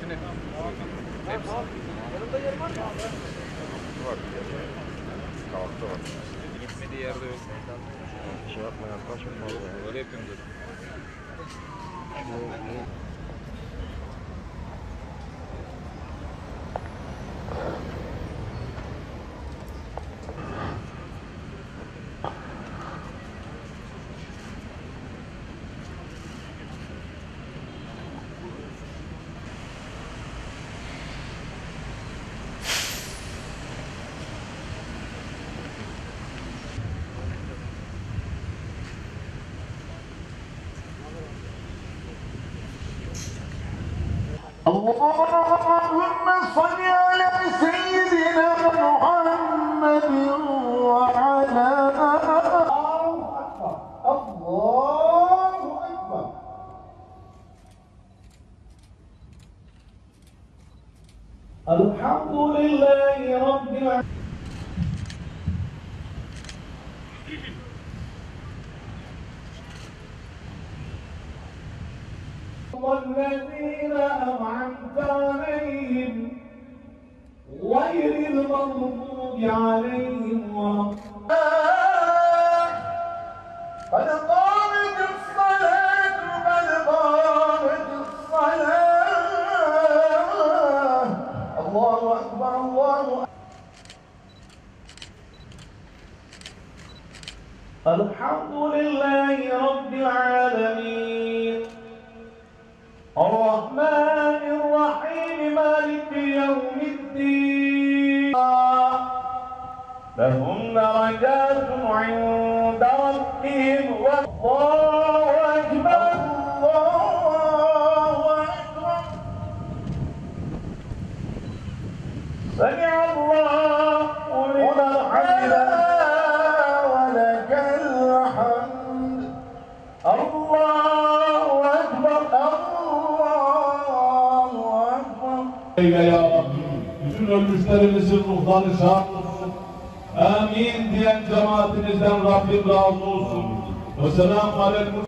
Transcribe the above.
Şimdi hepsi. Yanımda yerim var mı? Var. Kavakta var. Gitmediği yerde yok. Şey yapmayan taşınmaz. Öyle yapıyorum dedim. اللهم صل على سيدنا محمد وعلى الله أكبر الحمد لله رب العالمين. والذين أنعمت عليهم غير المغضوب عليهم ولا قد قامت الصلاة قد قامت الصلاة. الله أكبر الله أكبر. الحمد لله لهم درجات عند ربهم والله أكبر. الله أكبر. سمع الله لمن حمده ولك الحمد. الله أكبر. الله أكبر. ya Rabbi. Bütün ölmüşlerimizin ruhları şad olsun. Amin diyen cemaatinizden Rabbim razı olsun. Ve selamun aleykum.